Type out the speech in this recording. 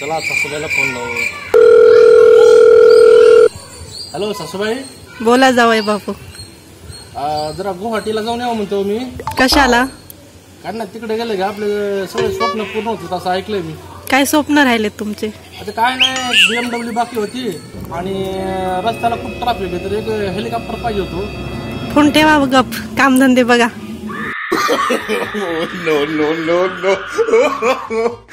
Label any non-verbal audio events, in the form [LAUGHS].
चला सासूबाईला फोन लावू. हॅलो सासूबाई. बोला जावय बापू. जरा गुवाहाटीला जाऊन यावं म्हणतो मी. कशाला? कारण ना तिकडे गेले का आपले सगळे स्वप्न पूर्ण होते असं ऐकलंय मी. काय स्वप्न राहिले तुमचे? आता काय नाही बीएमडब्ल्यू बाकी होती आणि रस्त्याला खूप ट्रॅफिक आहे तर एक हेलिकॉप्टर पाहिजे होतो. फोन ठेवा गप. कामधंदे बघा. [LAUGHS] Oh, no, no, no. [LAUGHS]